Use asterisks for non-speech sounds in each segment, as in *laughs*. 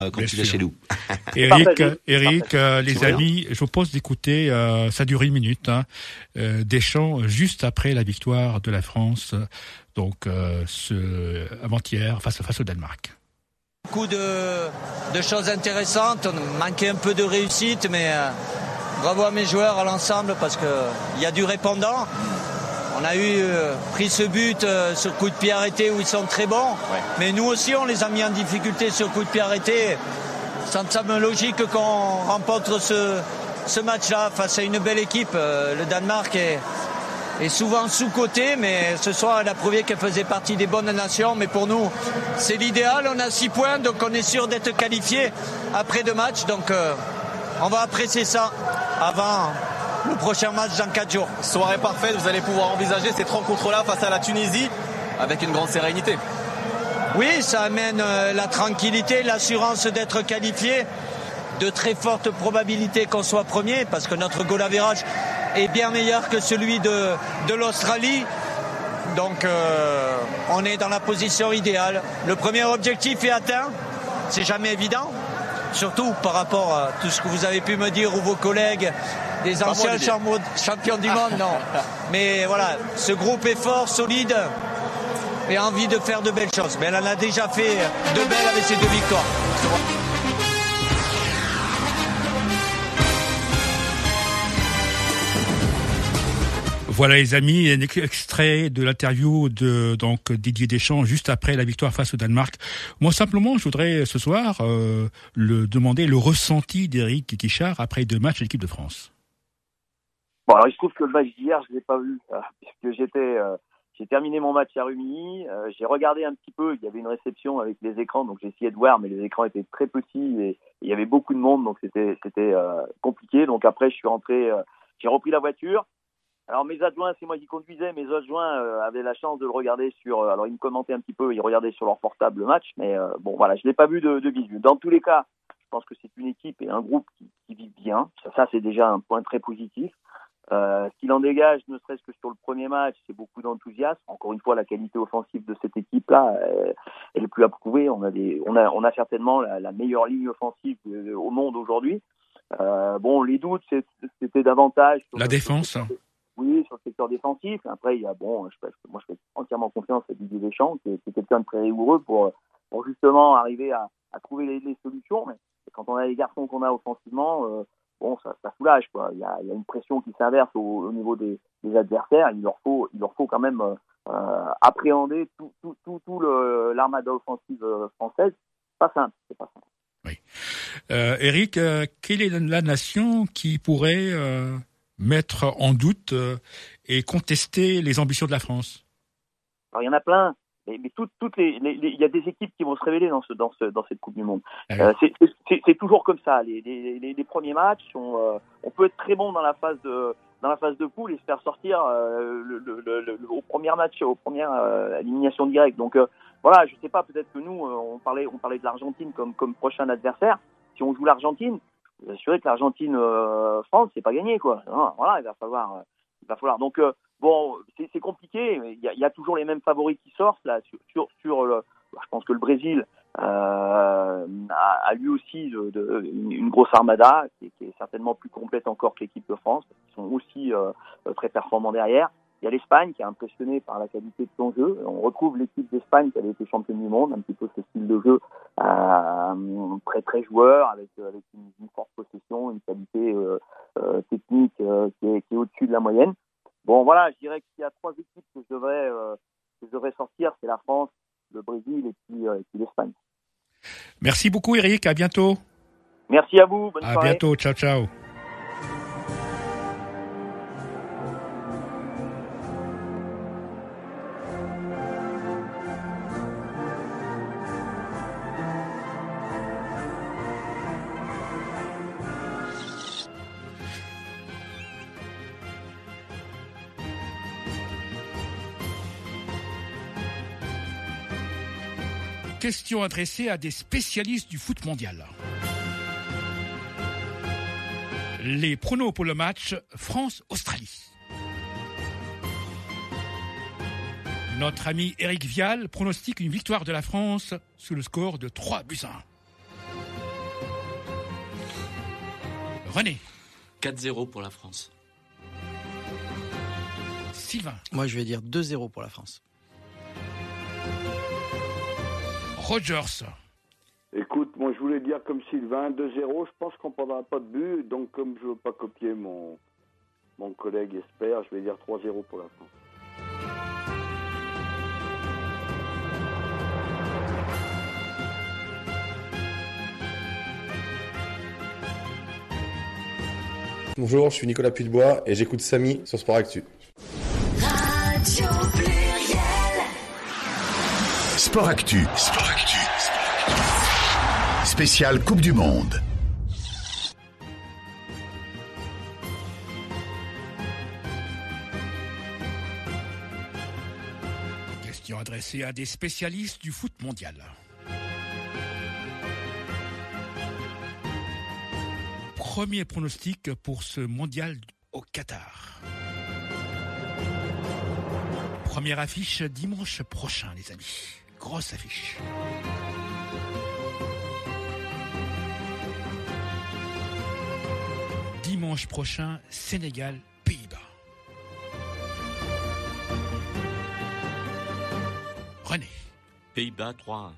quand tu es chez nous. *laughs* Eric, Eric les amis, je vous propose d'écouter, ça dure une minute, hein, des chants juste après la victoire de la France, donc avant-hier face, face au Danemark. Beaucoup de, de, choses intéressantes, on manquait un peu de réussite, mais bravo à mes joueurs, à l'ensemble, parce qu'il y a du répondant. On a eu euh, pris ce but euh, sur coup de pied arrêté où ils sont très bons. Mais nous aussi, on les a mis en difficulté sur coup de pied arrêté. Ça me semble logique qu'on remporte ce, ce match-là face à une belle équipe. Euh, le Danemark est, est souvent sous-côté, mais ce soir, elle a prouvé qu'elle faisait partie des bonnes nations. Mais pour nous, c'est l'idéal. On a six points, donc on est sûr d'être qualifié après deux matchs. Donc on va apprécier ça avant le prochain match dans 4 jours. Soirée parfaite, vous allez pouvoir envisager cette rencontre-là face à la Tunisie avec une grande sérénité. Oui, ça amène euh, la tranquillité, l'assurance d'être qualifié, de très fortes probabilités qu'on soit premier, parce que notre goal average est bien meilleur que celui de, de l'Australie. Donc euh, on est dans la position idéale. Le premier objectif est atteint, c'est jamais évident, surtout par rapport à tout ce que vous avez pu me dire ou vos collègues des anciens champions du monde, non. *laughs* Mais voilà, ce groupe est fort, solide et a envie de faire de belles choses. Mais elle en a déjà fait de belles avec ses deux victoires. Voilà les amis, un extrait de l'interview de donc Didier Deschamps juste après la victoire face au Danemark. Moi simplement, je voudrais ce soir euh, le demander le ressenti d'Éric Kichard après deux matchs de l'équipe de France. Bon alors il se trouve que le match d'hier je l'ai pas vu euh, puisque j'étais euh, j'ai terminé mon match à Rumilly, j'ai regardé un petit peu, il y avait une réception avec les écrans donc j'ai essayé de voir mais les écrans étaient très petits et, il y avait beaucoup de monde donc c'était c'était compliqué donc après je suis rentré j'ai repris la voiture alors mes adjoints, c'est moi qui conduisais, mes adjoints euh, avaient la chance de le regarder sur. Euh, alors ils me commentaient un petit peu, ils regardaient sur leur portable le match, mais euh, bon voilà, je l'ai pas vu de, de visu. Dans tous les cas, je pense que c'est une équipe et un groupe qui, qui vit bien. Ça c'est déjà un point très positif. Euh, ce qu'il en dégage, ne serait-ce que sur le premier match, c'est beaucoup d'enthousiasme. Encore une fois, la qualité offensive de cette équipe-là, elle est plus à prouver. On a des, on a, on a certainement la, la meilleure ligne offensive au monde aujourd'hui. Euh, bon, les doutes, c'était davantage la défense oui, sur le secteur défensif. Après, il y a, bon, je, moi, je fais entièrement confiance à Didier Deschamps, qui est, quelqu'un de très rigoureux pour, pour justement arriver à, à trouver les, les, solutions. Mais quand on a les garçons qu'on a offensivement, euh, bon, ça, ça, soulage, quoi. Il y a, il y a une pression qui s'inverse au, au, niveau des, des, adversaires. Il leur faut, il leur faut quand même euh, appréhender tout, tout, tout, tout l'armada offensive euh, française. Pas simple, c'est pas simple. Oui. Euh, Eric, euh, quelle est la nation qui pourrait euh, mettre en doute euh, et contester les ambitions de la France? Alors, il y en a plein. Mais, mais toutes, toutes les, il y a des équipes qui vont se révéler dans, ce, dans, ce, dans cette Coupe du Monde. Ah euh, c'est toujours comme ça. Les, les, les premiers matchs, on, euh, on peut être très bon dans la phase de dans la phase de poule et se faire sortir euh, le, le, le, au premier match, aux premières euh, éliminations directes. Donc euh, voilà, je sais pas, peut-être que nous, on parlait, on parlait de l'Argentine comme comme prochain adversaire. Si on joue l'Argentine, vous assurer que l'Argentine euh, France c'est pas gagné quoi. Non, voilà, il va falloir, euh, il va falloir. Donc euh, bon, c'est compliqué. Il y, y, a, toujours les mêmes favoris qui sortent là sur sur, sur le. Bah, je pense que le Brésil euh, a, a, lui aussi de, de, une, grosse armada qui est, qui est, certainement plus complète encore que l'équipe de France. Ils sont aussi euh, très performants derrière. Il y a l'Espagne qui est impressionné par la qualité de son jeu. On retrouve l'équipe d'Espagne qui avait été championne du monde, un petit peu ce style de jeu euh, très très joueur, avec, avec une, une, forte possession, une qualité euh, euh, technique euh, qui est, qui est au-dessus de la moyenne. Bon voilà, je dirais qu'il y a trois équipes que je devrais, euh, que je devrais sortir, c'est la France, le Brésil et puis, euh, puis l'Espagne. Merci beaucoup Eric, à bientôt. Merci à vous, bonne à soirée. À bientôt, ciao ciao. Question adressée à des spécialistes du foot mondial. Les pronos pour le match France-Australie. Notre ami Eric Vial pronostique une victoire de la France sous le score de 3 buts à 1. René. 4-0 pour la France. Sylvain. Moi, je vais dire 2-0 pour la France. Rogers. Écoute, moi je voulais dire comme Sylvain, 2-0, je pense qu'on ne prendra pas de but, donc comme je ne veux pas copier mon, mon collègue espère, je vais dire 3-0 pour la France. Bonjour, je suis Nicolas Puyebois et j'écoute Samy sur Sport Actu. Radio Pluriel. Sport Actu. Sport Actu. Spécial Coupe du Monde. Question adressée à des spécialistes du foot mondial. Premier pronostic pour ce mondial au Qatar. Première affiche dimanche prochain, les amis. Grosse affiche. Dimanche prochain, Sénégal, Pays-Bas. René, Pays-Bas 3-1.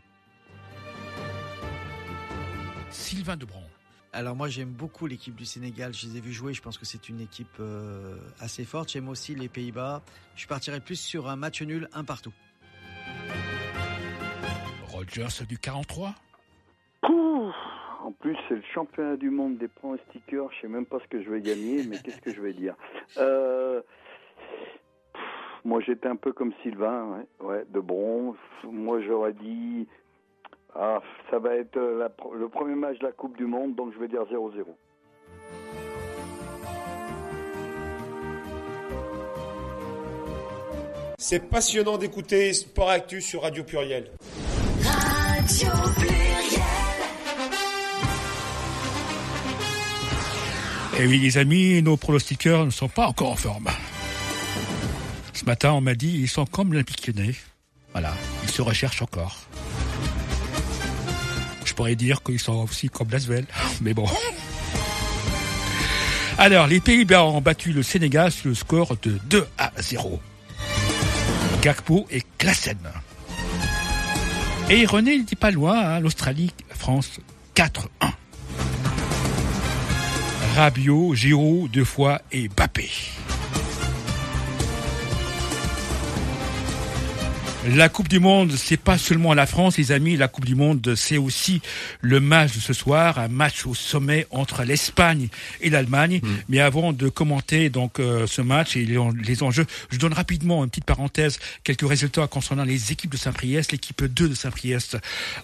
Sylvain Debron, Alors moi j'aime beaucoup l'équipe du Sénégal, je les ai vus jouer, je pense que c'est une équipe euh, assez forte. J'aime aussi les Pays-Bas. Je partirais plus sur un match nul, un partout. Rogers du 43, Pouf en plus, c'est le championnat du monde des pronostiqueurs. Je sais même pas ce que je vais gagner, *laughs* mais qu'est-ce que je vais dire? Euh, pff, Moi, j'étais un peu comme Sylvain, ouais, ouais, de bronze. Moi, j'aurais dit, ah, ça va être la le premier match de la Coupe du Monde, donc je vais dire 0-0. C'est passionnant d'écouter Sport Actu sur Radio Pluriel. Radio Pluriel. Et Eh oui, les amis, nos pronostiqueurs ne sont pas encore en forme. Ce matin, on m'a dit, ils sont comme l'Olympique. Voilà, ils se recherchent encore. Je pourrais dire qu'ils sont aussi comme Lasvel, mais bon. Alors, les Pays-Bas ont battu le Sénégal sur le score de 2 à 0. Gakpo et Klassen. Et René n'était pas loin, hein, l'Australie, France 4-1. Rabiot, Giroud deux fois et Bappé. La Coupe du Monde, c'est pas seulement la France, les amis. La Coupe du Monde, c'est aussi le match de ce soir, un match au sommet entre l'Espagne et l'Allemagne. Mais avant de commenter donc euh, ce match et les, en- les enjeux, je donne rapidement une petite parenthèse, quelques résultats concernant les équipes de Saint-Priest. L'équipe 2 de Saint-Priest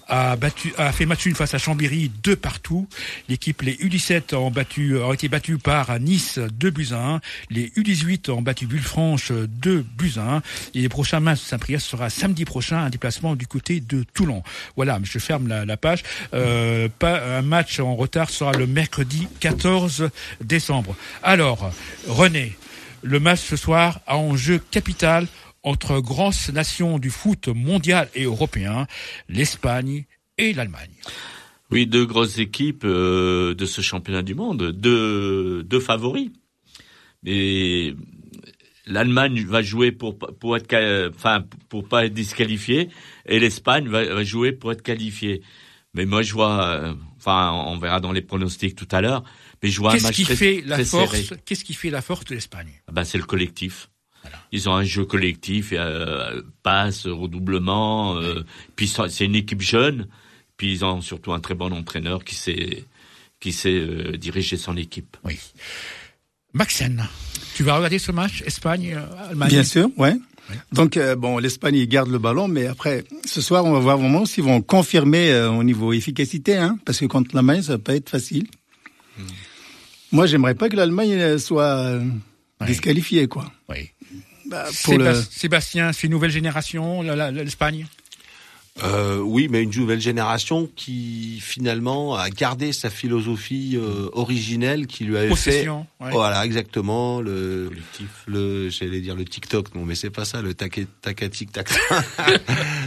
a battu, a fait match nul face à Chambéry, deux partout. L'équipe les U17 ont battu, ont été battus par Nice, 2 buts à 1. Les U18 ont battu Villefranche, 2 buts à 1. Et les prochains matchs de Saint-Priest sera samedi prochain, un déplacement du côté de Toulon. Voilà, je ferme la, page. Euh, un match en retard sera le mercredi 14 décembre. Alors, René, le match ce soir a un jeu capital entre grandes nations du foot mondial et européen, l'Espagne et l'Allemagne. Oui, deux grosses équipes euh, de ce championnat du monde, deux, deux favoris. Mais l'Allemagne va jouer pour pour être qua- enfin pour pas être disqualifié et l'Espagne va, va jouer pour être qualifié. Mais moi je vois, euh, enfin on verra dans les pronostics tout à l'heure, mais je vois Qu'est-ce qui très, fait la force. Qu'est-ce qui fait la force de l'Espagne? Ah Ben, c'est le collectif. Ils ont un jeu collectif, euh, passe, redoublement. Euh, puis c'est une équipe jeune. Puis ils ont surtout un très bon entraîneur qui sait qui sait euh, diriger son équipe. Oui. Maxen, tu vas regarder ce match Espagne-Allemagne Bien sûr, ouais. Donc euh, bon, l'Espagne ils gardent le ballon, mais après ce soir on va voir vraiment s'ils vont confirmer euh, au niveau efficacité, hein, parce que contre l'Allemagne ça va pas être facile. Moi j'aimerais pas que l'Allemagne euh, soit euh, disqualifiée quoi. Oui. Bah, pour le... Sébastien, Sébastien, c'est une nouvelle génération, l'Espagne? Euh, oui, mais une nouvelle génération qui finalement a gardé sa philosophie euh, originelle qui lui avait Possession, fait. ouais. Voilà, exactement. Le, le, j'allais dire le TikTok, non, mais c'est pas ça. Le tac, tac, tic, tac.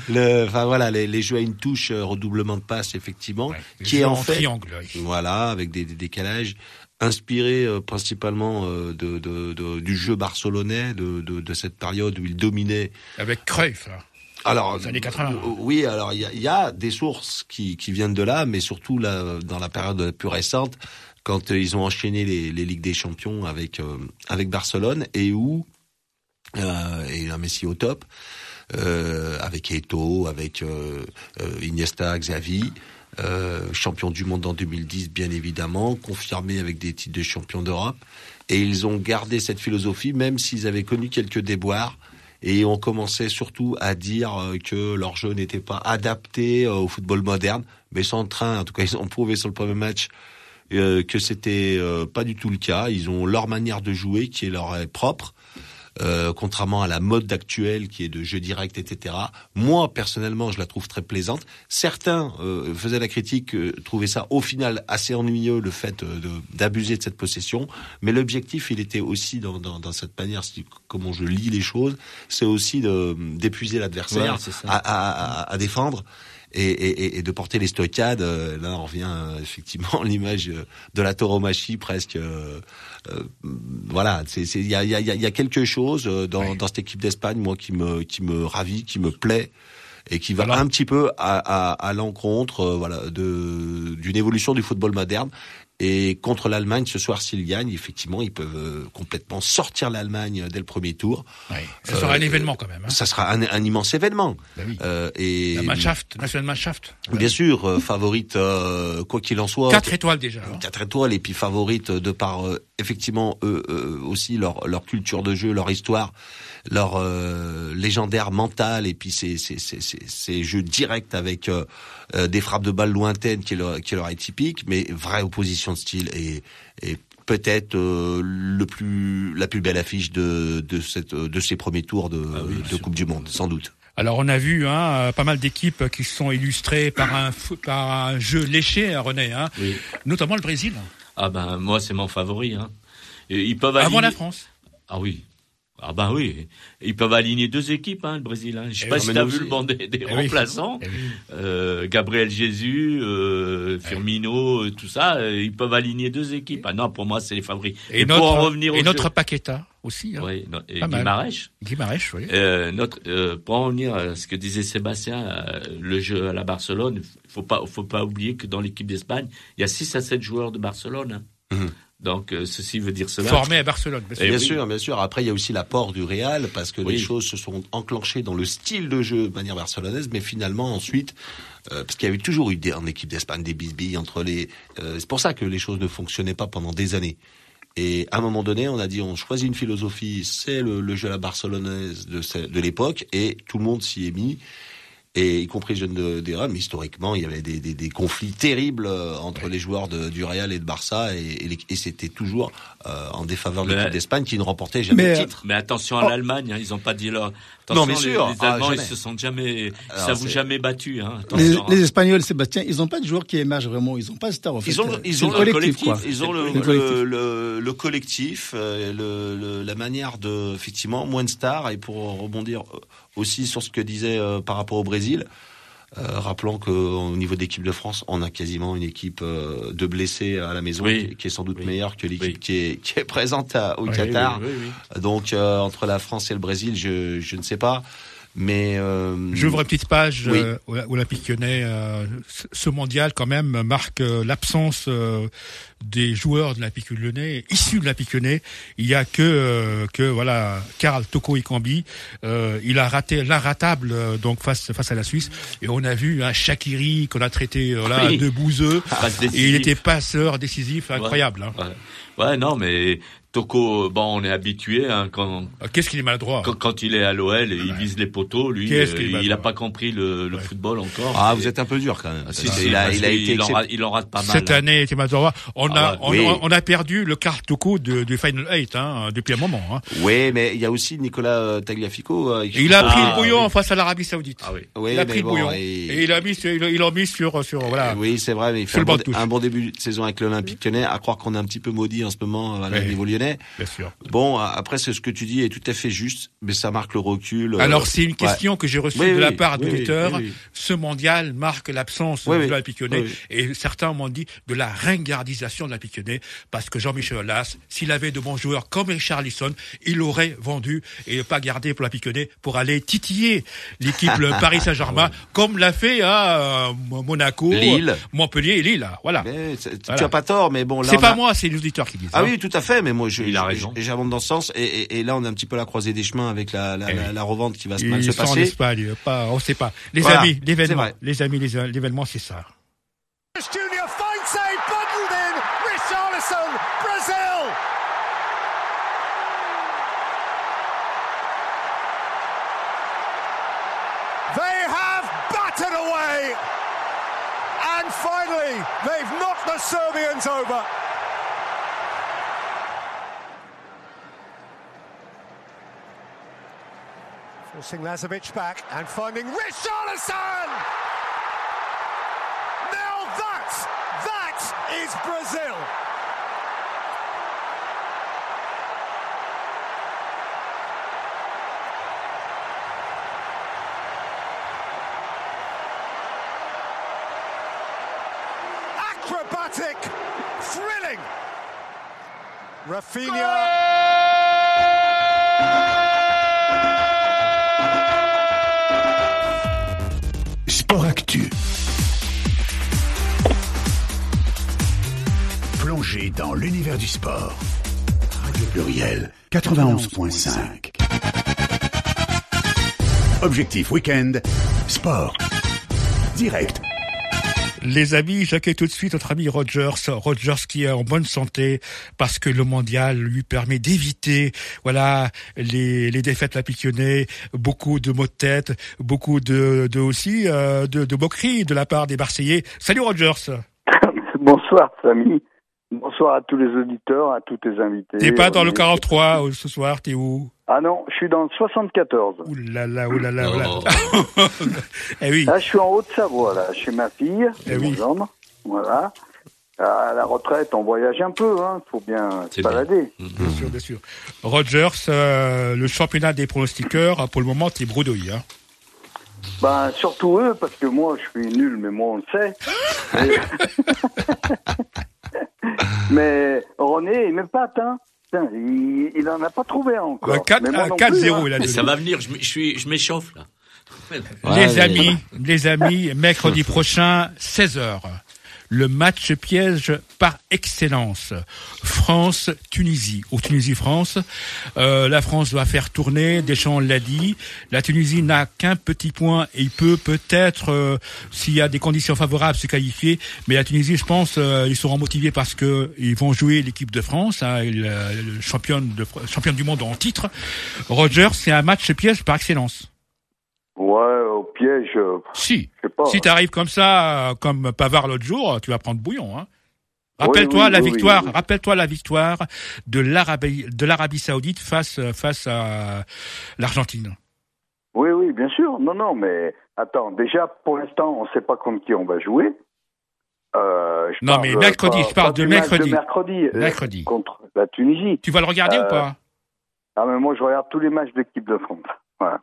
le, enfin voilà, les, les jeux à une touche, euh, redoublement de passe, effectivement, qui est en en fait, triangle, oui. voilà, avec des, des décalages. inspiré euh, principalement euh, de, de- de- du jeu barcelonais, de, de, de cette période où il dominait. Avec Cruyff. là. Alors, Les années 80. euh, oui, alors il y a, il y a des sources qui, qui viennent de là, mais surtout là, dans la période plus récente, quand euh, ils ont enchaîné les, les ligues des champions avec euh, avec Barcelone et où euh, et un Messi au top, euh, avec Eto'o, avec Iniesta, Xavi. champion du monde en 2010, bien évidemment, confirmé avec des titres de champion d'Europe. Et ils ont gardé cette philosophie, même s'ils avaient connu quelques déboires. Et on commençait surtout à dire euh, que leur jeu n'était pas adapté euh, au football moderne. Mais sans train, en tout cas, *laughs* ils ont prouvé sur le premier match euh, que c'était pas du tout le cas. Ils ont leur manière de jouer qui est leur propre. Euh, contrairement à la mode actuelle qui est de jeu direct, etc. Moi, personnellement, je la trouve très plaisante. Certains euh, faisaient la critique, euh, trouvaient ça au final assez ennuyeux, le fait euh, de- d'abuser de, cette possession. Mais l'objectif, il était aussi dans, dans, dans cette manière, si- comment je lis les choses, c'est aussi d'épuiser l'adversaire Ouais, à, à, à, à défendre. Et, et, et de porter les stockades, euh, là on revient euh, effectivement *laughs* l'image euh, de la tauromachie presque. euh, euh, voilà, il y a, y, a, y a quelque chose dans, dans cette équipe d'Espagne, moi qui me qui me ravit, qui me plaît et qui va un petit peu à, à, à l'encontre, euh, voilà, de d'une évolution du football moderne. Et contre l'Allemagne, ce soir, s'ils gagnent, effectivement, ils peuvent euh, complètement sortir l'Allemagne dès le premier tour. Ça sera un événement quand même. Hein. Ça sera un, un immense événement. Euh, et La Mannschaft, National Mannschaft. Bien sûr, euh, favorite, euh, quoi qu'il en soit. Quatre étoiles déjà. Quatre étoiles et puis favorite de par euh, effectivement eux euh, aussi leur leur culture de jeu, leur histoire, leur euh, légendaire mental et puis ces ces ces ces, ces jeux directs avec euh, euh, des frappes de balles lointaines qui leur qui leur est typique, mais vraie opposition de style et et peut-être euh, le plus la plus belle affiche de de cette de ces premiers tours de, de Coupe du Monde, sans doute. Alors on a vu hein, pas mal d'équipes qui se sont illustrées par un par un jeu léché, hein, René, hein, notamment le Brésil. Ah ben moi c'est mon favori. Hein. Ils peuvent Avant la France. Ah oui. Ah ben oui. Ils peuvent aligner deux équipes, hein, le Brésil. Hein. Je sais Eh pas si t'as nous vu le banc des, des Eh remplaçants. Eh oui. Euh, Gabriel Jesus, euh, Firmino, euh, tout ça, euh, ils peuvent aligner deux équipes. Ah non, pour moi c'est les favoris. Et, Et, notre, pour en revenir et au notre jeu- Paqueta aussi. Hein. Oui, no- et. Guimarães. Guimarães, oui. Notre, pour en revenir à ce que disait Sébastien, le jeu à la Barcelone, faut pas, faut pas oublier que dans l'équipe d'Espagne, il y a 6 à 7 joueurs de Barcelone. hein. Mhm. Donc, euh, ceci veut dire cela. Formé à Barcelone. bien sûr. Eh bien oui. sûr, bien sûr. Après, il y a aussi l'apport du Real parce que les choses se sont enclenchées dans le style de jeu de manière barcelonaise, mais finalement ensuite, euh, parce qu'il y avait toujours eu des, en équipe d'Espagne des bisbilles entre les. euh, c'est pour ça que les choses ne fonctionnaient pas pendant des années. Et à un moment donné, on a dit on choisit une philosophie, c'est le, le jeu à la barcelonaise de, de l'époque, et tout le monde s'y est mis. Et y compris les jeunes de, des Real, mais historiquement, il y avait des, des, des conflits terribles euh, entre les joueurs de, du Real et de Barça, et, et, et c'était toujours euh, en défaveur de l'équipe d'Espagne qui ne remportait jamais mais, le titre. Mais attention à l'Allemagne, hein, ils ont pas dit Non, bien les- sûr. Les, Ah, Allemands, ils se sont jamais, Alors, ça vous jamais battu. Hein. Les, hein. les Espagnols, Sébastien, ils n'ont pas de joueurs qui émergent vraiment. Ils n'ont pas de star. En fait. Ils ont, le- ils ont le le collectif, quoi. ils ont le, le collectif. le, le- le collectif, euh, le, le- la manière de, effectivement, moins de stars. Et pour rebondir aussi sur ce que disait euh, par rapport au Brésil, euh, rappelons qu'au niveau de l'équipe de France, on a quasiment une équipe euh, de blessés à la maison Oui. qui, qui est sans doute Oui. meilleure que l'équipe Oui. qui, est, qui est présente à- au Qatar. oui, oui, oui. Donc euh, entre la France et le Brésil, je, je ne sais pas. Mais euh, J'ouvre une petite page Oui. euh, Olympique Lyonnais. euh, ce- mondial, quand même, marque euh, l'absence euh, des joueurs de l'Olympique Lyonnais, issus de l'Olympique Lyonnais. Il y a que, euh, que voilà, Karl Toko Ikambi. Euh, il a raté l'inratable euh, donc face, face à la Suisse. Et on a vu un Shakiri qu'on a traité là, Oui. de bouseux. Passe Et il était passeur décisif, incroyable. hein. Ouais. Ouais, non, mais Toko, bon, on est habitué hein, quand. Qu'est-ce qu'il est maladroit Quand, quand il est à l'OL, il vise les poteaux. Lui, Qu'est-ce euh, il a maladroit pas compris le, le football encore. ah, Et- vous êtes un peu dur quand même. Ah, si, si, a, il a été en excep- rate, il en rate pas mal. Cette hein. année, était maladroit. On Ah a, on, Oui. on a perdu le quart Toko de, du Final 8 hein, depuis un moment. Hein. Oui, mais il y a aussi Nicolas euh, Tagliafico. euh, Et il a Ah, pris le bouillon oui. face à l'Arabie Saoudite. Ah oui. Oui, il a pris le bouillon. et- Et il a mis, il a- il l'a mis sur, sur, voilà. Oui, c'est vrai, mais il fait un bon, début de saison avec l'Olympique Lyonnais. À croire qu'on est un petit peu maudit en ce moment au niveau lyonnais. Bien sûr. Bon, après, c'est ce que tu dis est tout à fait juste, mais ça marque le recul. euh, Alors c'est une ouais. question que j'ai reçue Oui, de la part oui, d'auditeurs. Ce mondial marque l'absence de la oui. et certains m'ont dit de la ringardisation de la Piquionnet parce que Jean-Michel Aulas, s'il avait de bons joueurs comme Charlison, il aurait vendu et pas gardé pour la Piquionnet pour aller titiller l'équipe Paris Saint-Germain *laughs* comme l'a fait à euh, Monaco, Lille. Montpellier et Lille. Voilà. Mais c'est- Voilà. Tu as pas tort, mais bon. C'est pas a- moi, c'est les auditeurs qui disent. Ah hein. oui, tout à fait, mais moi, je, Il a raison. j'abonde dans ce sens, et, et, et là, on a un petit peu la croisée des chemins avec la, la, Eh la, oui. la revente qui va se mal Ils se sont en passer. Espagne, pas, on sait pas. Les Voilà, amis, l'événement, les amis, l'événement, c'est ça. Away. And finally, they've knocked the Serbians over. Forcing Lazovic back and finding Richarlison! Now that, that is Brazil. Acrobatic, thrilling. Rafinha. Sport Actu. Plongée dans l'univers du sport. Radio Pluriel 91.5. Objectif Week-end. Sport. Direct. Les amis, j'accueille tout de suite notre ami Rogers. Rogers qui est en bonne santé parce que le mondial lui permet d'éviter, voilà, les, les défaites la piquionnet, beaucoup de mots de tête, beaucoup de, de aussi, euh, de, de moqueries de la part des Marseillais. Salut Rogers. *laughs* Bonsoir, Samy. Bonsoir à tous les auditeurs, à tous tes invités. T'es pas dans le On est- 43 euh, ce soir, t'es où? Ah non, je suis dans le 74. Ouh là là, ouh là là, ouh là. Oh. *laughs* eh oui. Là, je suis en Haute-Savoie, là, chez ma fille, Eh oui. mon homme. Voilà. À la retraite, on voyage un peu, hein. Faut bien se bien. balader. Bien sûr, bien sûr. Rogers, euh, le championnat des pronostiqueurs, pour le moment, t'es bredouille, hein. Ben, surtout eux, parce que moi, je suis nul, mais moi, on le sait. *laughs* *laughs* *laughs* mais René, il m'épate, hein. Putain, il, il en a pas trouvé encore. Euh, 4 Mais moi non 4-0, plus, hein. il a Mais ça va venir, je, je suis, je m'échauffe là. les Ouais, amis, les amis, mercredi prochain, 16h. Le match piège par excellence. France-Tunisie. Ou Tunisie-France. Euh, la France doit faire tourner. Deschamps l'a dit. La Tunisie n'a qu'un petit point et il peut peut-être, euh, s'il y a des conditions favorables, se qualifier. Mais la Tunisie, je pense, euh, ils seront motivés parce que ils vont jouer l'équipe de France, hein, le, le championne, du monde en titre. Roger, c'est un match piège par excellence. Ouais, au piège, euh, Si. je sais pas. Si tu arrives comme ça, euh, comme Pavard l'autre jour, tu vas prendre bouillon. Hein. Rappelle-toi oui, la oui, victoire. Rappelle-toi la victoire de l'Arabie de l'Arabie Saoudite face face à l'Argentine. Oui, oui, bien sûr. Non, non, mais attends, déjà, pour l'instant, on ne sait pas contre qui on va jouer. Euh, je Non, parle, mais mercredi, pas- je parle de mercredi. mercredi. euh, Mercredi. Contre la Tunisie. Tu vas le regarder Euh, ou pas? Ah, mais moi, je regarde tous les matchs de l'équipe de France. Voilà.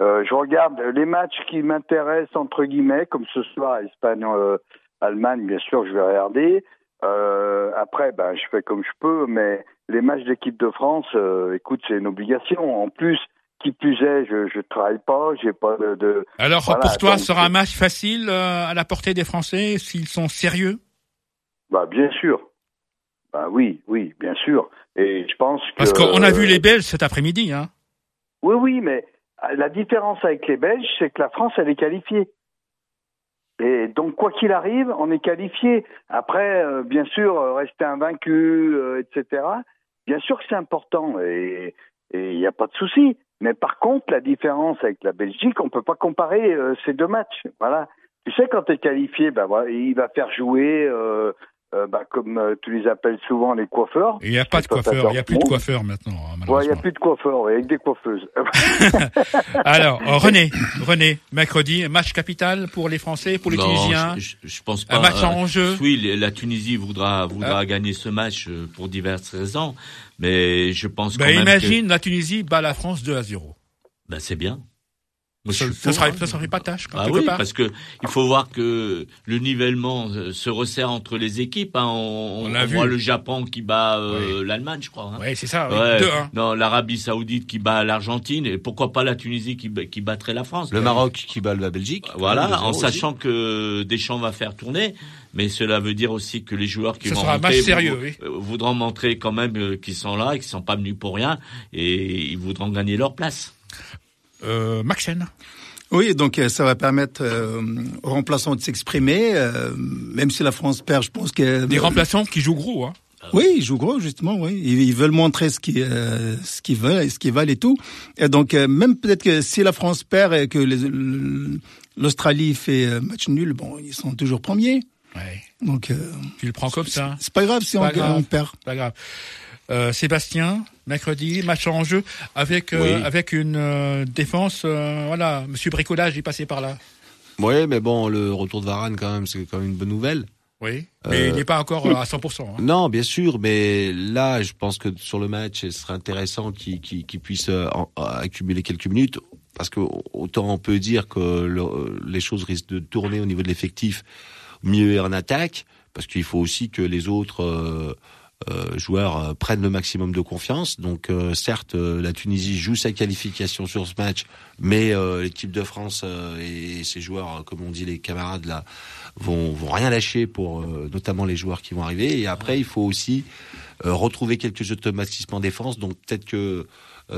Euh, je regarde les matchs qui m'intéressent, entre guillemets, comme ce soir, Espagne, euh, bien sûr, je vais regarder. Euh, après, ben, je fais comme je peux, mais les matchs d'équipe de France, écoute, c'est une obligation. En plus, qui plus est, je je travaille pas, j'ai pas de. de- Alors voilà, pour toi, donc, sera un match facile à la portée des Français s'ils sont sérieux? Bah, bien sûr. Bah oui, oui, bien sûr. Et je pense que. Parce qu'on a vu les Belges cet après-midi. Hein. Oui, oui, mais la différence avec les Belges, c'est que la France, elle est qualifiée. Et donc, quoi qu'il arrive, on est qualifié. Après, euh, bien sûr, euh, rester invaincu, euh, etc. Bien sûr que c'est important et il n'y a pas de souci. Mais par contre, la différence avec la Belgique, on peut pas comparer euh, ces deux matchs. Voilà. Tu sais, quand tu es qualifié, ben voilà, il va faire jouer euh, euh, bah, comme euh, tu les appelles souvent les coiffeurs. Il n'y a pas de coiffeur, il n'y a plus de coiffeur maintenant. hein, Ouais, il n'y a plus de coiffeurs, ouais, avec des coiffeuses. *laughs* *laughs* Alors, euh, René, René, mercredi, match capital pour les Français, pour les Non, Tunisiens. je, pense pas. Un match euh, en jeu. Oui, la Tunisie voudra voudra gagner ce match euh, pour diverses raisons, mais je pense Ben, quand même imagine la Tunisie bat la France 2 à 0. que ben, c'est bien. Ça, suis ça pour, sera, hein. ça sera pas tâche, Ah quelque oui, part. parce que il faut voir que le nivellement euh, se resserre entre les équipes. hein. On, On l'a vu. voit le Japon qui bat euh, l'Allemagne, je crois. Hein. Oui, c'est ça, oui. Ouais. 2-1. Non, l'Arabie Saoudite qui bat l'Argentine et pourquoi pas la Tunisie qui, ba- qui battrait la France. Le Maroc qui bat la Belgique. Voilà, 2-0 en aussi. sachant que Deschamps va faire tourner, mais cela veut dire aussi que les joueurs qui Ce vont sera un rentrer match sérieux, oui. euh, voudront montrer quand même qu'ils sont là et qu'ils sont pas venus pour rien et ils voudront gagner leur place. Euh, Maxen. Oui, donc euh, ça va permettre euh, aux remplaçants de s'exprimer, euh, même si la France perd, je pense que... Des remplaçants qui jouent gros, hein. Oui, ils jouent gros justement. Oui, ils, veulent montrer ce qu'ils euh, ce qu'ils veulent, et ce qu'ils valent et tout. Et donc euh, même peut-être que si la France perd et que l'Australie fait match nul, bon, ils sont toujours premiers. Ouais. Donc euh, Tu le prends comme ça. c'est pas grave si on, grave. on perd. Pas grave. Euh, Sébastien, mercredi, match en jeu avec euh, Oui. avec une euh, défense. voilà, Monsieur Bricolage est passé par là. Ouais, mais bon, le retour de Varane, quand même, c'est quand même une bonne nouvelle. Oui, mais il n'est pas encore à 100%. hein. *laughs* Non, bien sûr, mais là, je pense que sur le match, ce serait intéressant qu'il puisse en- accumuler quelques minutes, parce que autant on peut dire que le- les choses risquent de tourner au niveau de l'effectif mieux en attaque, parce qu'il faut aussi que les autres joueurs euh, prennent le maximum de confiance. Donc, euh, certes, euh, la Tunisie joue sa qualification sur ce match, mais euh, l'équipe de France euh, et ses joueurs, euh, comme on dit les camarades là, vont, vont rien lâcher pour euh, notamment les joueurs qui vont arriver. Et après, il faut aussi euh, retrouver quelques automatismes en défense. Donc peut-être que euh,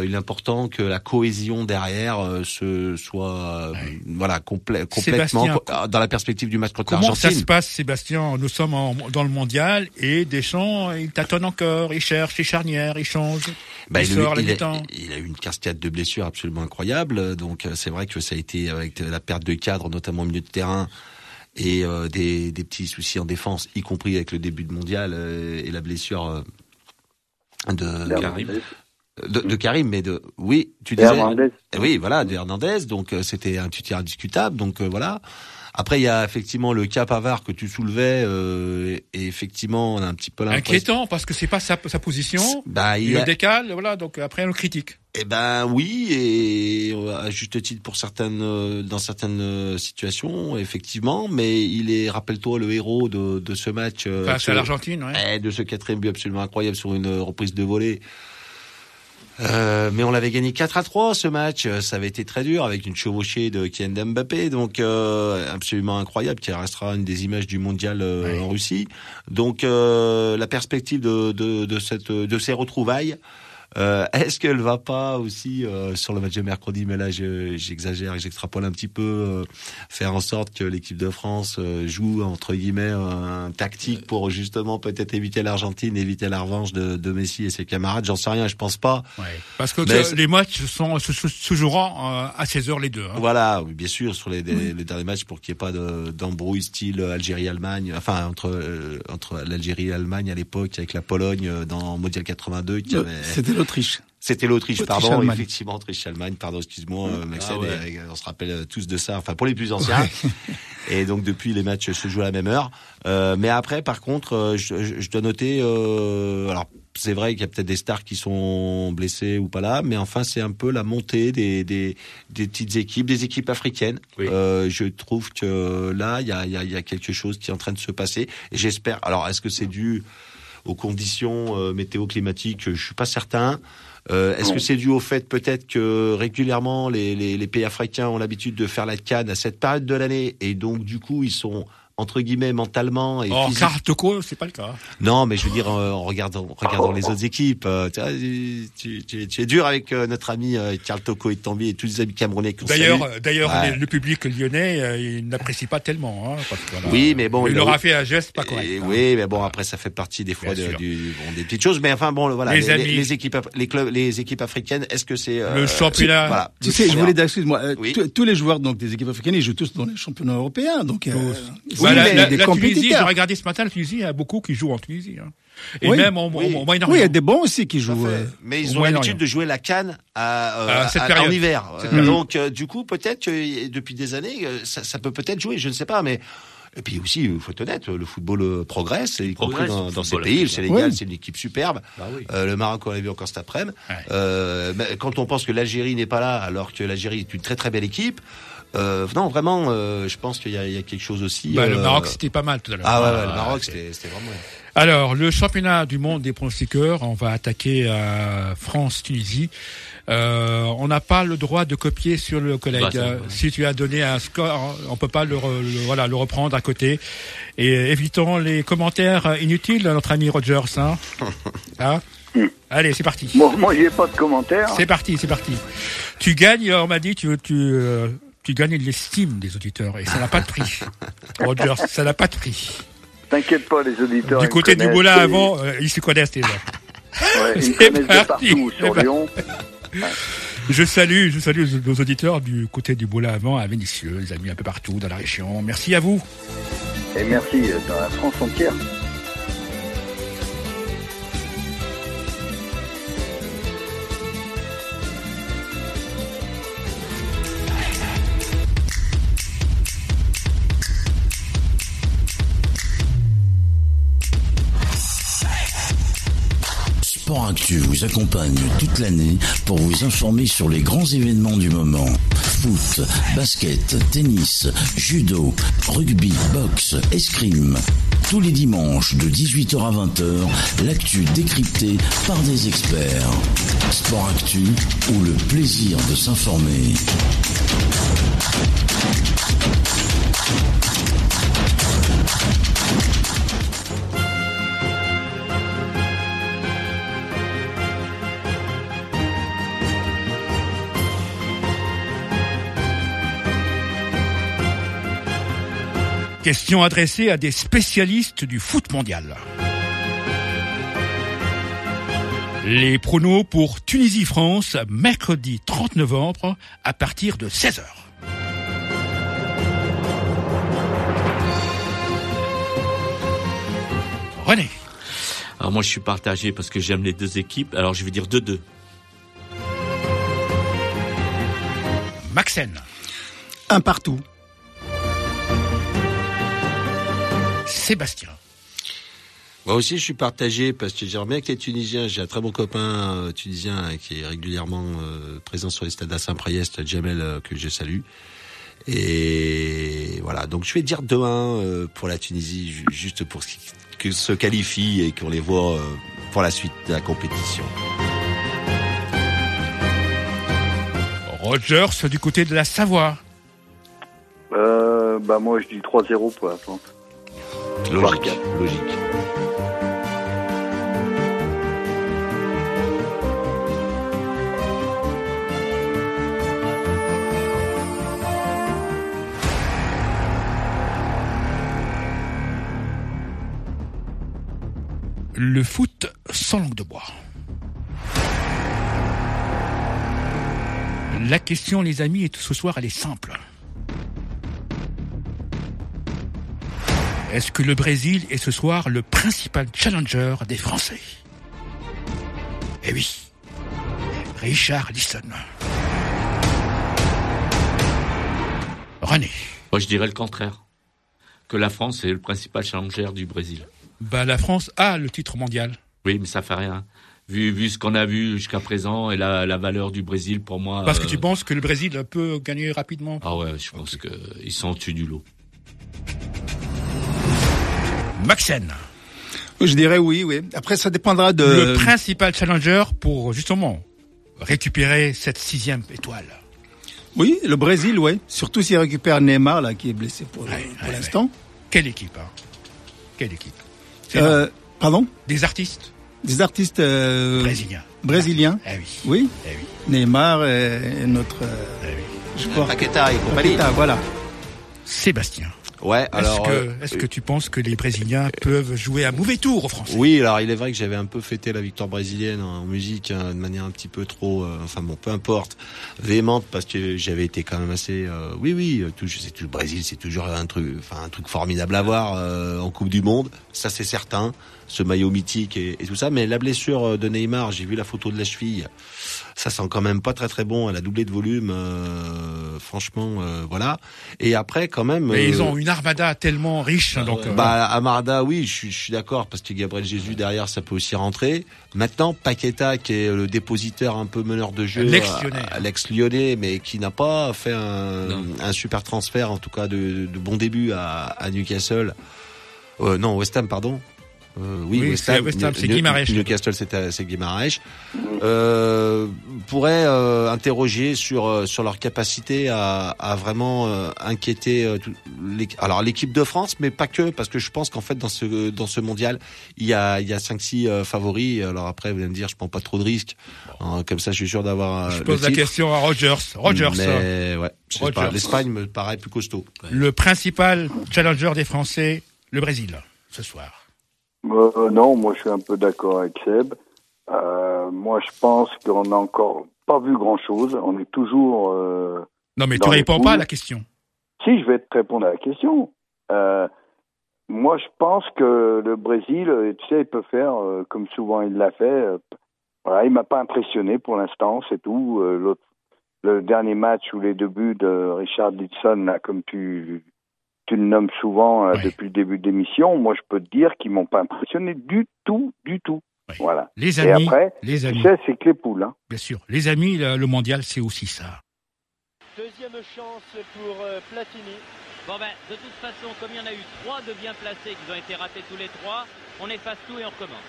il est important que la cohésion derrière euh, se soit euh, voilà complè- complètement Sébastien, dans la perspective du match contre Comment ça se l'Argentine. passe, Sébastien? Nous sommes en- dans le mondial et Deschamps, il tâtonne encore, il cherche les charnières, il change, Bah, il il, sort il a, il a eu une cascade de blessures absolument incroyable. Donc euh, c'est vrai que ça a été avec la perte de cadre, notamment au milieu de terrain, et euh, des, des petits soucis en défense, y compris avec le début de mondial euh, et la blessure euh, de Karim. De, de Karim, mais de oui, tu disais. Hernandez. Oui, voilà, de Hernandez. Donc euh, c'était un tuteur indiscutable. Donc euh, voilà. Après, il y a effectivement le cas Pavard que tu soulevais, euh, et effectivement, on a un petit peu l'impression. Inquiétant parce que c'est pas sa, sa position. Bah, il il le décale, voilà. Donc après on le critique. Eh ben oui, et euh, à juste titre pour certaines, euh, dans certaines euh, situations, effectivement. Mais il est, rappelle-toi, le héros de, de ce match euh, Face ce- à l'Argentine, ouais. eh, de ce quatrième but absolument incroyable sur une euh, reprise de volée. Euh, mais on l'avait gagné 4 à 3 ce match, Euh, ça avait été très dur avec une chevauchée de Kylian Mbappé, donc euh, absolument incroyable, qui restera une des images du mondial euh, en Russie. Donc euh, la perspective de, de, de, cette, de ces retrouvailles, euh, est-ce qu'elle va pas aussi euh, sur le match de mercredi, mais là je- j'exagère et j'extrapole un petit peu, euh, faire en sorte que l'équipe de France euh, joue entre guillemets un tactique pour justement peut-être éviter l'Argentine, éviter la revanche de, de Messi et ses camarades? J'en sais rien, je pense pas. Parce que Mais les matchs sont, se, se- se joueront euh, à 16h les deux. hein. Voilà, oui, bien sûr, sur les, les, les derniers matchs pour qu'il n'y ait pas de- d'embrouille style Algérie-Allemagne, enfin entre euh, entre l'Algérie et l'Allemagne à l'époque avec la Pologne dans Mondial 82 qui Non, avait C'était l'Autriche. C'était l'Autriche, pardon, effectivement, Autriche-Allemagne, pardon, excuse-moi, euh, Maxime, Ah ouais. euh, on se rappelle euh, tous de ça, enfin pour les plus anciens. *laughs* Et donc depuis, les matchs se jouent à la même heure. Euh, mais après, par contre, je, je- je dois noter, euh, alors c'est vrai qu'il y a peut-être des stars qui sont blessés ou pas là, mais enfin c'est un peu la montée des, des, des petites équipes, des équipes africaines. Euh, je trouve que là, il y a, il y, a, il y a quelque chose qui est en train de se passer. Et j'espère. Alors, est-ce que c'est dû aux conditions euh, météo-climatiques Je suis pas certain. Euh, Est-ce que c'est dû au fait peut-être que régulièrement les, les, les pays africains ont l'habitude de faire la canne à cette période de l'année et donc du coup ils sont entre guillemets mentalement et Or, physiquement Kartoko, c'est pas le cas. non, mais je veux dire euh, en regardant, en regardant les autres équipes. euh, tu, vois, tu, tu- tu es dur avec euh, notre ami Karl Toko et Tambi et tous les amis camerounais. qu'on D'ailleurs, salue. d'ailleurs, Ouais. le public lyonnais, il n'apprécie pas tellement, hein, parce que, voilà, Oui, mais bon, il leur a- fait un geste pas correct. Et hein. oui, mais bon, après, ça fait partie des fois Bien de- sûr. du, bon, des petites choses. Mais enfin, bon, voilà, Les les, amis. les équipes, les clubs, les équipes africaines, est-ce que c'est euh, Le championnat. voilà, Tu sais, je voulais dire, excuse-moi, Oui. tous- les joueurs donc des équipes africaines, ils jouent tous dans les championnats européens, donc euh, Oui, Bah, la, mais la- des la Tunisie, j'ai regardé ce matin, la Tunisie, il y a beaucoup qui jouent en Tunisie. hein. Et Oui. même en, en- Oui. en Moyen-Orient. Oui, il y a des bons aussi qui jouent. euh, Mais Au ils ont l'habitude de jouer la canne à, euh, À cette à- période. en hiver. Cette Euh, période. Donc, euh, du coup, peut-être que depuis des années, euh, ça, ça peut peut-être jouer, je ne sais pas, mais. Et puis aussi, il faut être honnête, le football progresse, y compris dans, ces pays. Le effectivement. Sénégal, Oui. c'est une équipe superbe. Bah oui. Euh, le Maroc, on l'a vu encore cet après-midi. Ouais. Euh, quand on pense que l'Algérie n'est pas là, alors que l'Algérie est une très très belle équipe, euh, non, vraiment, euh, je pense qu'il y, a- il y a quelque chose aussi. Bah, le euh, Maroc, c'était pas mal tout à l'heure. Ah ouais, ouais, le Ah, Maroc, c'était c'était vraiment. Alors, le championnat du monde des pronostiqueurs, on va attaquer à France-Tunisie. Euh, on n'a pas le droit de copier sur le collègue. Bah, Euh. Si tu as donné un score, on peut pas le, re- le- voilà, le reprendre à côté. Et évitons les commentaires inutiles de notre ami Rogers. Hein *laughs* Hein? Allez, c'est parti. Moi, moi j'ai pas de commentaires. C'est parti, c'est parti. Tu gagnes, on m'a dit, tu, tu, euh, tu gagnes l'estime des auditeurs et ça n'a pas de prix. *laughs* Rogers, ça n'a pas de prix. T'inquiète pas, les auditeurs. Du côté du Boulin et- avant, euh, ils se connaissent déjà. Ouais, ils *laughs* de parti. partout C'est sur parti. Lyon. *laughs* Je salue, je salue nos auditeurs du côté du Boulin avant à Vénissieux, les amis un peu partout dans la région. Merci à vous. Et merci euh, dans la France entière. Vous accompagne toute l'année pour vous informer sur les grands événements du moment. Foot, basket, tennis, judo, rugby, boxe, escrime. Tous les dimanches de 18h à 20h, l'actu décryptée par des experts. Sport Actu ou le plaisir de s'informer. Question adressée à des spécialistes du foot mondial. Les pronos pour Tunisie-France, mercredi 30 novembre, à partir de 16h. René, Alors moi, je suis partagé parce que j'aime les deux équipes. Alors je vais dire 2-2. Maxen, Un partout. Sébastien, Moi aussi, je suis partagé parce que j'aimerais bien que les Tunisiens, j'ai un très bon copain euh, tunisien euh, qui est régulièrement euh, présent sur les stades à Saint-Priest, Jamel, euh, que je salue. Et voilà, donc je vais dire 2-1 euh, pour la Tunisie, ju- juste pour ce qui- se qualifie et qu'on les voit euh, pour la suite de la compétition. Rogers du côté de la Savoie. Euh, bah moi je dis 3-0 pour la France. Logique, Barca. logique. Le foot sans langue de bois. La question, les amis, est ce soir, elle est simple. Est-ce que le Brésil est ce soir le principal challenger des Français? Eh oui, Richard Lisson. René. Moi, je dirais le contraire. Que la France est le principal challenger du Brésil. Bah, la France a le titre mondial. Oui, mais ça fait rien. Vu, vu ce qu'on a vu jusqu'à présent et la, la valeur du Brésil, pour moi. Parce que euh, tu penses que le Brésil peut gagner rapidement? Ah ouais, je pense que ils sont au-dessus du lot. Maxen. Je dirais oui, oui. Après, ça dépendra de. le principal challenger pour justement récupérer cette sixième étoile. Oui, le Brésil, oui. Surtout s'il récupère Neymar, là, qui est blessé pour, pour l'instant. Quelle équipe hein Quelle équipe Euh, pardon Des artistes Des artistes euh, Brésiliens. Brésiliens. Eh oui. Oui. Eh oui. Neymar et, et notre. euh, Eh oui. je crois. Paqueta et compagnie. Paqueta, voilà. Sébastien. Ouais, Est-ce que, euh, est-ce que tu penses que les Brésiliens peuvent jouer un mauvais tour aux Français? Oui, alors il est vrai que j'avais un peu fêté la victoire brésilienne en musique hein, de manière un petit peu trop, euh, enfin bon, peu importe, véhémente parce que j'avais été quand même assez, euh, oui, oui, euh, tout, c'est tout le Brésil, c'est toujours un truc, enfin un truc formidable à voir euh, en Coupe du Monde, ça c'est certain, ce maillot mythique et, et tout ça. Mais la blessure de Neymar, j'ai vu la photo de la cheville, ça sent quand même pas très très bon. Elle a doublé de volume, euh, franchement, euh, voilà. Et après quand même, Mais ils euh, ont une armada tellement riche, hein, donc. euh, bah, Amarda, oui, je suis, je suis d'accord, parce que Gabriel Jésus derrière, ça peut aussi rentrer. Maintenant, Paqueta, qui est le dépositeur un peu meneur de jeu, L'ex-Lyonnais. euh, l'ex-Lyonnais, mais qui n'a pas fait un, un super transfert, en tout cas de, de bon début à, à Newcastle. Euh, non, West Ham, pardon. Euh, oui, Oui, West Ham, c'est Guimarães. Newcastle, c'est Guimarães. Euh, pourrait euh, interroger sur euh, sur leur capacité à, à vraiment euh, inquiéter euh, tout- l'équ- alors l'équipe de France, mais pas que, parce que je pense qu'en fait dans ce dans ce mondial, il y a il y a cinq six euh, favoris. Alors après, vous allez me dire, je prends pas trop de risques. Hein, comme ça, je suis sûr d'avoir. euh, Je le pose la question à Rogers. Rogers. Mais ouais, l'Espagne me paraît plus costaud. Le principal challenger des Français, le Brésil, ce soir. Euh, non, moi je suis un peu d'accord avec Seb. Euh, moi je pense qu'on n'a encore pas vu grand chose. On est toujours. euh, Non, mais tu réponds poules. pas à la question. Si, je vais te répondre à la question. Moi je pense que le Brésil, tu sais, il peut faire comme souvent il l'a fait. voilà, il m'a pas impressionné pour l'instant, c'est tout. L'autre- le dernier match où les deux buts de Richard Dixon, là, comme tu, tu le nommes souvent euh, depuis le début de l'émission, moi je peux te dire qu'ils m'ont pas impressionné du tout, du tout. Voilà. Les Et amis, après, les amis. tu sais, c'est que les poules. Hein. Bien sûr. Les amis, le, le mondial, c'est aussi ça. Deuxième chance pour euh, Platini. Bon ben, de toute façon, comme il y en a eu trois de bien placés qui ont été ratés tous les trois, on efface tout et on recommence.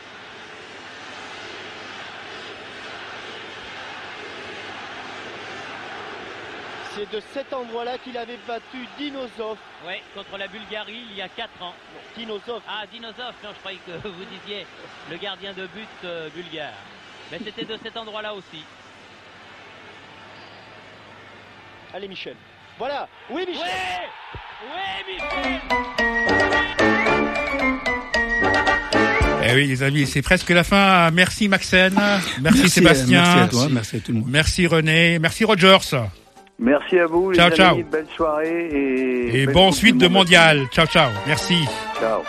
C'est de cet endroit-là qu'il avait battu Dinosov. Oui, contre la Bulgarie il y a 4 ans. Dinosov. Ah, Dinosov, non, je croyais que *laughs* vous disiez le gardien de but euh, bulgare. Mais c'était de cet endroit-là aussi. Allez Michel. Voilà. Oui Michel. Oui, Michel Eh oui, les amis, c'est presque la fin. Merci Maxène. Merci, Merci, Sébastien. merci à toi, merci à tout le monde. Merci René. Merci Rogers. Merci à vous, Ciao, les ciao. amis. Belle soirée et, Et belle bon Coupe suite de mondial. Ciao, ciao. Merci. Ciao.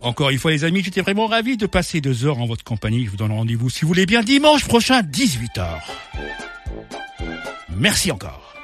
Encore une fois, les amis, j'étais vraiment ravi de passer deux heures en votre compagnie. Je vous donne rendez-vous, si vous voulez bien, dimanche prochain, 18h. Merci encore.